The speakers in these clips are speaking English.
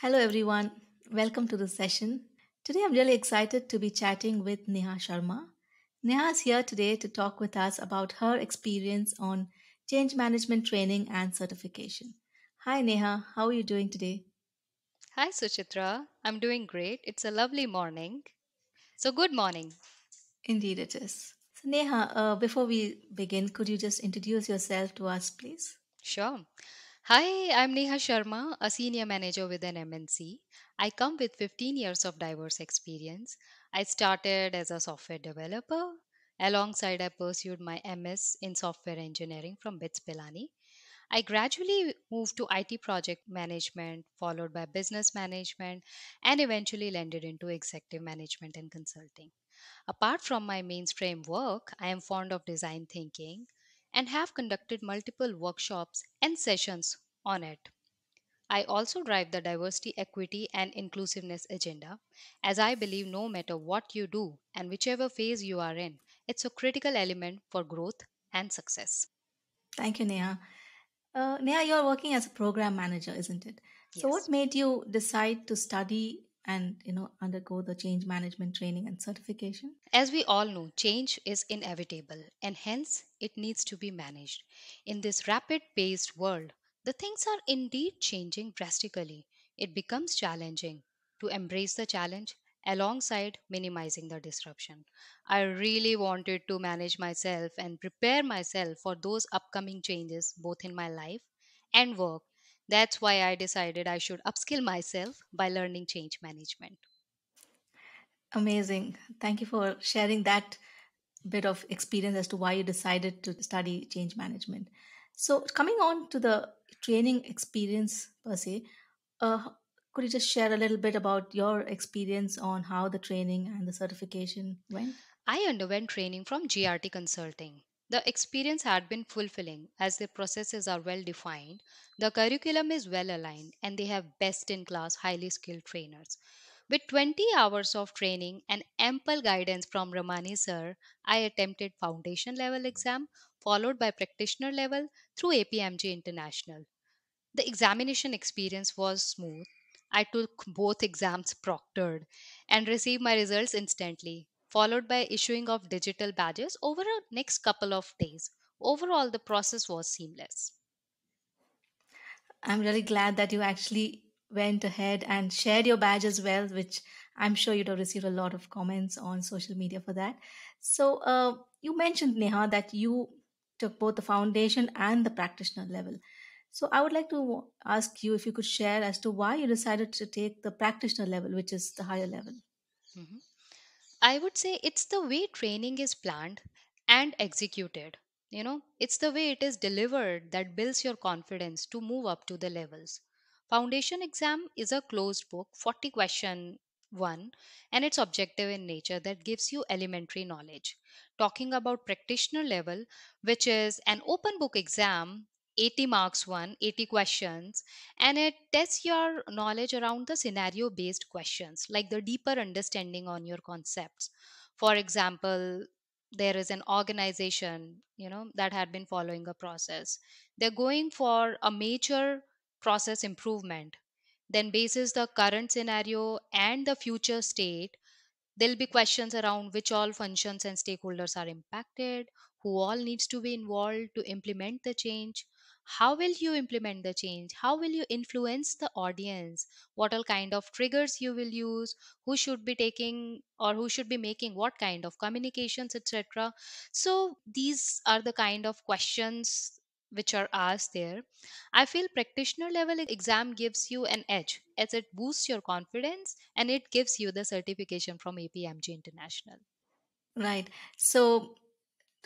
Hello, everyone. Welcome to the session. Today, I'm really excited to be chatting with Neha Sharma. Neha is here today to talk with us about her experience on change management training and certification. Hi, Neha. How are you doing today? Hi, Suchitra. I'm doing great. It's a lovely morning. So, good morning. Indeed, it is. So, Neha, uh, before we begin, could you just introduce yourself to us, please? Sure. Hi, I'm Neha Sharma, a senior manager with an MNC. I come with 15 years of diverse experience. I started as a software developer. Alongside, I pursued my MS in software engineering from BITS Pilani. I gradually moved to IT project management, followed by business management, and eventually landed into executive management and consulting. Apart from my mainstream work, I am fond of design thinking and have conducted multiple workshops and sessions on it. I also drive the diversity, equity, and inclusiveness agenda, as I believe no matter what you do and whichever phase you are in, it's a critical element for growth and success. Thank you, Neha. Uh, Neha, you're working as a program manager, isn't it? Yes. So, what made you decide to study and you know undergo the change management training and certification? As we all know, change is inevitable and hence it needs to be managed. In this rapid paced world, the things are indeed changing drastically. It becomes challenging to embrace the challenge alongside minimizing the disruption. I really wanted to manage myself and prepare myself for those upcoming changes both in my life and work. That's why I decided I should upskill myself by learning change management. Amazing. Thank you for sharing that bit of experience as to why you decided to study change management. So, coming on to the training experience per se, uh, could you just share a little bit about your experience on how the training and the certification went? I underwent training from GRT Consulting. The experience had been fulfilling as their processes are well defined, the curriculum is well aligned, and they have best in class, highly skilled trainers. With 20 hours of training and ample guidance from Ramani sir, I attempted foundation level exam followed by practitioner level through APMG International. The examination experience was smooth. I took both exams proctored and received my results instantly, followed by issuing of digital badges over a next couple of days. Overall, the process was seamless. I'm really glad that you actually went ahead and shared your badge as well, which I'm sure you'd have received a lot of comments on social media for that. So, uh, you mentioned, Neha, that you took both the foundation and the practitioner level. So, I would like to ask you if you could share as to why you decided to take the practitioner level, which is the higher level. Mhm. I would say it's the way training is planned and executed. You know, it's the way it is delivered that builds your confidence to move up to the levels. Foundation exam is a closed book, 40 question one, and it's objective in nature that gives you elementary knowledge. Talking about practitioner level, which is an open book exam, 80 marks one, 80 questions, and it tests your knowledge around the scenario based questions like the deeper understanding on your concepts for example there is an organization you know that had been following a process they're going for a major process improvement then basis the current scenario and the future state There'll be questions around which all functions and stakeholders are impacted, who all needs to be involved to implement the change. How will you implement the change? How will you influence the audience? What all kind of triggers you will use? Who should be taking or who should be making what kind of communications, etc. So these are the kind of questions which are asked there. I feel practitioner level exam gives you an edge as it boosts your confidence and it gives you the certification from APMG International. Right. So,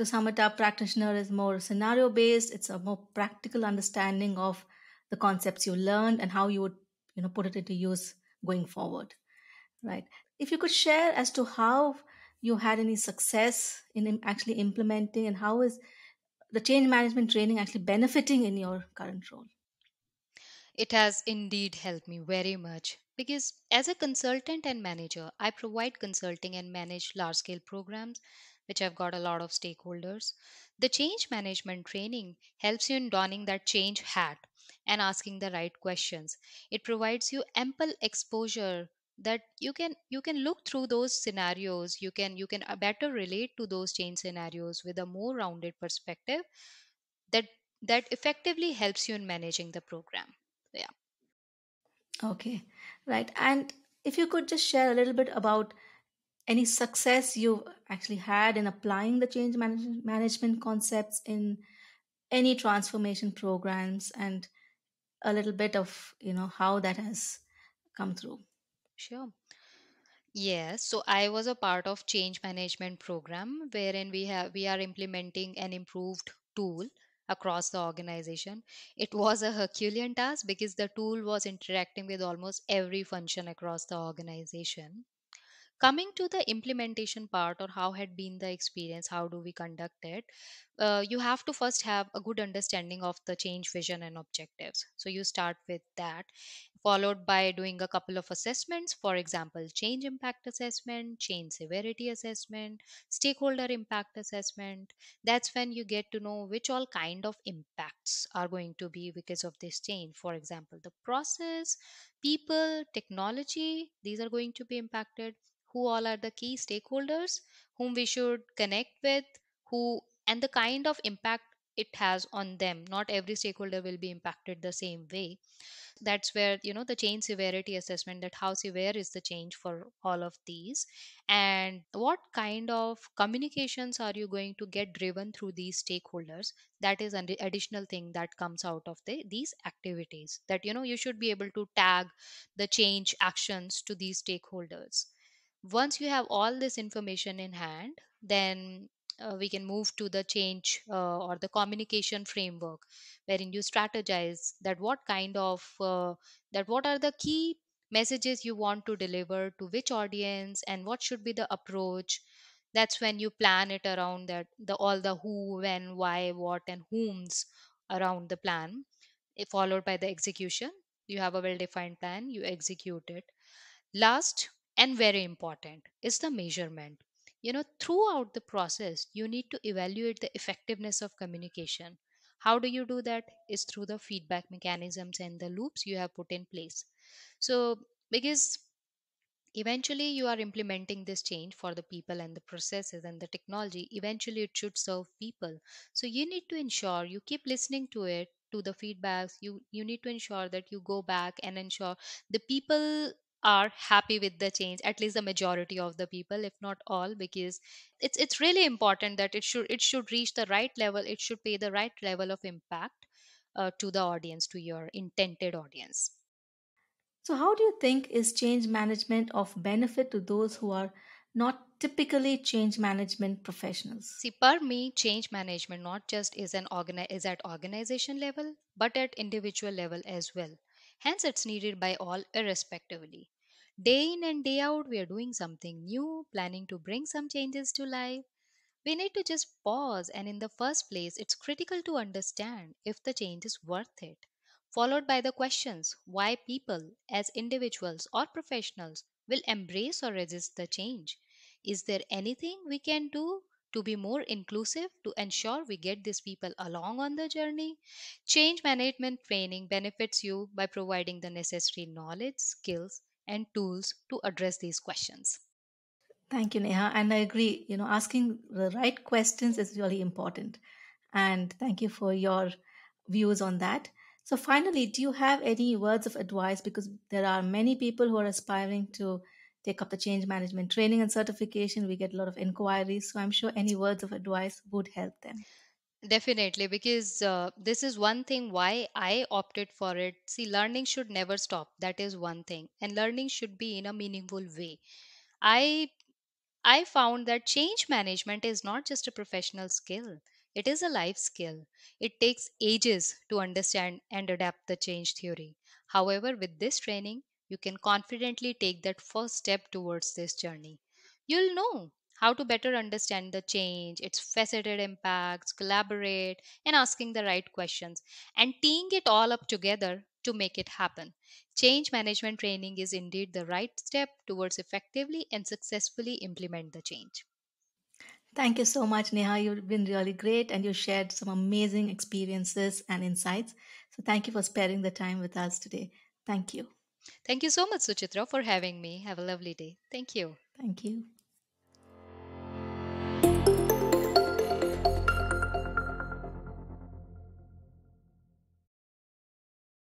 it up, practitioner is more scenario based. It's a more practical understanding of the concepts you learned and how you would, you know, put it into use going forward. Right. If you could share as to how you had any success in actually implementing and how is the change management training actually benefiting in your current role. It has indeed helped me very much because as a consultant and manager, I provide consulting and manage large scale programs which have got a lot of stakeholders. The change management training helps you in donning that change hat and asking the right questions. It provides you ample exposure that you can you can look through those scenarios you can you can uh, better relate to those change scenarios with a more rounded perspective that that effectively helps you in managing the program yeah Okay, right. And if you could just share a little bit about any success you've actually had in applying the change manage- management concepts in any transformation programs and a little bit of you know how that has come through sure Yes, so I was a part of change management program wherein we have we are implementing an improved tool across the organization. It was a Herculean task because the tool was interacting with almost every function across the organization. Coming to the implementation part or how had been the experience, how do we conduct it? Uh, you have to first have a good understanding of the change vision and objectives. So you start with that followed by doing a couple of assessments for example change impact assessment change severity assessment stakeholder impact assessment that's when you get to know which all kind of impacts are going to be because of this change for example the process people technology these are going to be impacted who all are the key stakeholders whom we should connect with who and the kind of impact it has on them. Not every stakeholder will be impacted the same way. That's where you know the change severity assessment that how severe is the change for all of these? And what kind of communications are you going to get driven through these stakeholders? That is an additional thing that comes out of the these activities that you know you should be able to tag the change actions to these stakeholders once you have all this information in hand then uh, we can move to the change uh, or the communication framework wherein you strategize that what kind of uh, that what are the key messages you want to deliver to which audience and what should be the approach. That's when you plan it around that the all the who when why what and whom's around the plan eh, followed by the execution. You have a well defined plan you execute it. Last and very important is the measurement. You know, throughout the process, you need to evaluate the effectiveness of communication. How do you do that? Is through the feedback mechanisms and the loops you have put in place. So, because eventually you are implementing this change for the people and the processes and the technology eventually it should serve people so you need to ensure you keep listening to it to the feedbacks you you need to ensure that you go back and ensure the people are happy with the change at least the majority of the people if not all because it's it's really important that it should it should reach the right level it should pay the right level of impact uh, to the audience to your intended audience so how do you think is change management of benefit to those who are not typically change management professionals See, per me, change management not just is an organi- is at organization level, but at individual level as well. Hence, it's needed by all irrespectively. Day in and day out, we are doing something new, planning to bring some changes to life. We need to just pause, and in the first place, it's critical to understand if the change is worth it. Followed by the questions why people, as individuals or professionals, will embrace or resist the change. Is there anything we can do to be more inclusive to ensure we get these people along on the journey? Change management training benefits you by providing the necessary knowledge, skills, and tools to address these questions. Thank you, Neha. And I agree, you know, asking the right questions is really important. And thank you for your views on that. So, finally, do you have any words of advice? Because there are many people who are aspiring to take up the change management training and certification. We get a lot of inquiries. So, I'm sure any words of advice would help them. Definitely, because uh, this is one thing why I opted for it. See, learning should never stop. That is one thing. And learning should be in a meaningful way. I I found that change management is not just a professional skill, it is a life skill. It takes ages to understand and adapt the change theory. However, with this training, you can confidently take that first step towards this journey. You'll know how to better understand the change, its faceted impacts, collaborate, and asking the right questions, and teeing it all up together to make it happen. Change management training is indeed the right step towards effectively and successfully implement the change. Thank you so much, Neha. You've been really great and you shared some amazing experiences and insights. So, thank you for sparing the time with us today. Thank you. Thank you so much, Suchitra, for having me. Have a lovely day. Thank you. Thank you.